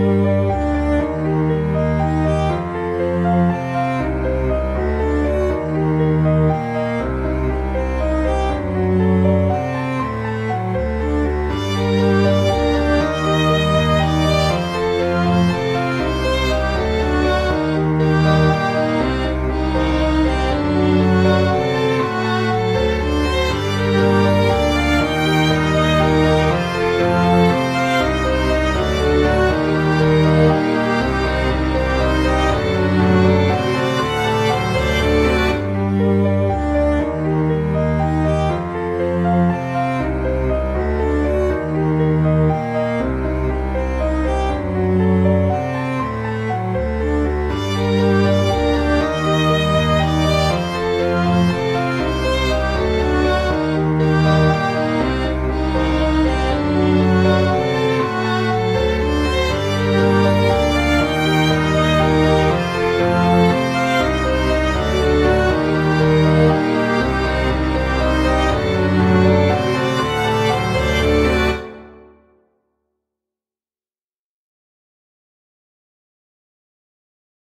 Música